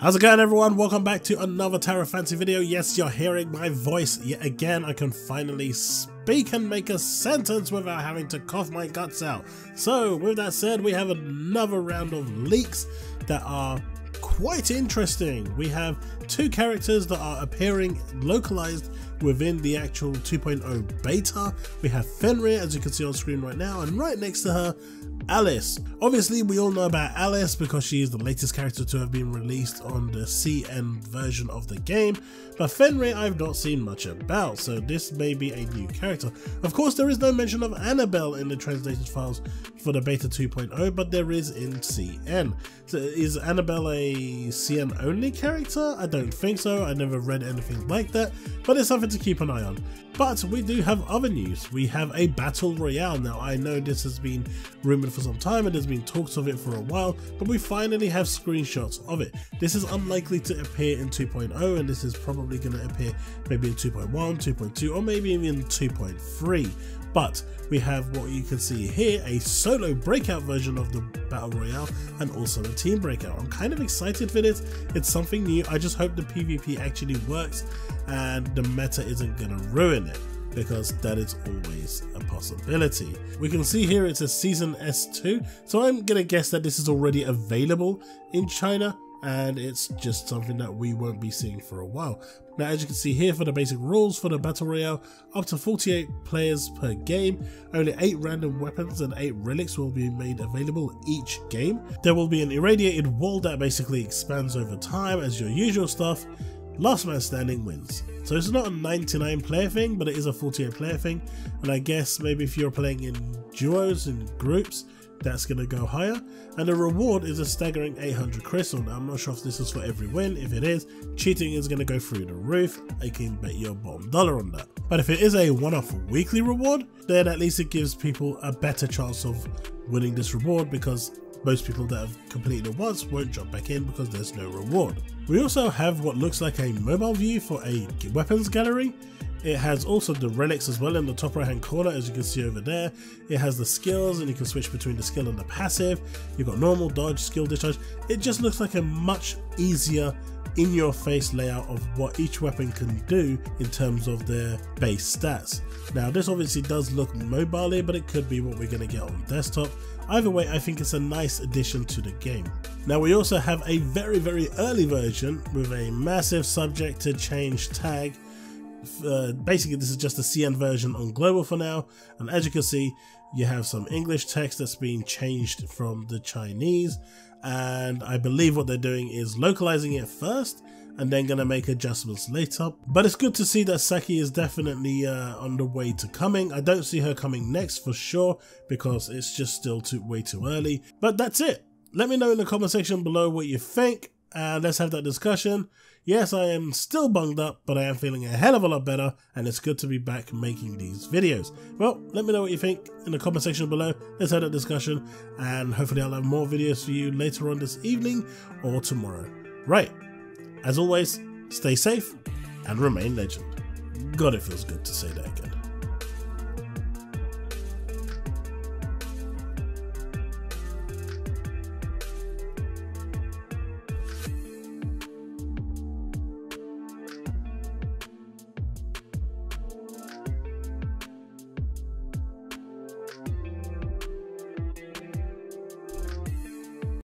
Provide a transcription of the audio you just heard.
How's it going everyone? Welcome back to another Tower of Fantasy video. Yes, you're hearing my voice yet again. I can finally speak and make a sentence without having to cough my guts out. So, with that said, we have another round of leaks that are quite interesting. We have two characters that are appearing localized within the actual 2.0 beta. We have Fenrir, as you can see on screen right now, and right next to her, Alice. Obviously, we all know about Alice because she is the latest character to have been released on the CN version of the game, but Fenrir I've not seen much about, so this may be a new character. Of course, there is no mention of Annabelle in the translated files for the beta 2.0, but there is in CN. So is Annabelle a CN only character? I don't think so, I never read anything like that, but it's something to keep an eye on. But we do have other news. We have a battle royale. Now, I know this has been rumored for some time and there's been talks of it for a while, but we finally have screenshots of it. This is unlikely to appear in 2.0 and this is probably going to appear maybe in 2.1, 2.2, or maybe even 2.3 but we have what you can see here a solo breakout version of the battle royale and also a team breakout i'm kind of excited for this it's something new i just hope the pvp actually works and the meta isn't gonna ruin it because that is always a possibility. We can see here it's a season S2, so I'm gonna guess that this is already available in China and it's just something that we won't be seeing for a while. Now as you can see here for the basic rules for the Battle Royale, up to 48 players per game, only 8 random weapons and 8 relics will be made available each game. There will be an irradiated wall that basically expands over time as your usual stuff, last man standing wins. So it's not a 99 player thing, but it is a 48 player thing, and I guess maybe if you're playing in duos and groups, that's going to go higher. And the reward is a staggering 800 crystal. Now, I'm not sure if this is for every win. If it is, cheating is going to go through the roof. I can bet your bottom dollar on that. But if it is a one-off weekly reward, then at least it gives people a better chance of winning this reward because most people that have completed it once won't jump back in because there's no reward. We also have what looks like a mobile view for a weapons gallery. It has also the relics as well in the top right hand corner as you can see over there. It has the skills and you can switch between the skill and the passive. You've got normal, dodge, skill discharge. It just looks like a much easier in your face layout of what each weapon can do in terms of their base stats. Now this obviously does look mobile but it could be what we're going to get on desktop. Either way I think it's a nice addition to the game. Now we also have a very very early version with a massive subject to change tag uh, basically this is just a CN version on global for now and as you can see you have some English text that's being changed from the Chinese and I believe what they're doing is localizing it first and then gonna make adjustments later. But it's good to see that Saki is definitely uh, on the way to coming. I don't see her coming next for sure because it's just still too way too early. But that's it. Let me know in the comment section below what you think and let's have that discussion Yes, I am still bunged up, but I am feeling a hell of a lot better, and it's good to be back making these videos. Well, let me know what you think in the comment section below. Let's have a discussion, and hopefully I'll have more videos for you later on this evening or tomorrow. Right, as always, stay safe and remain legend. God, it feels good to say that again.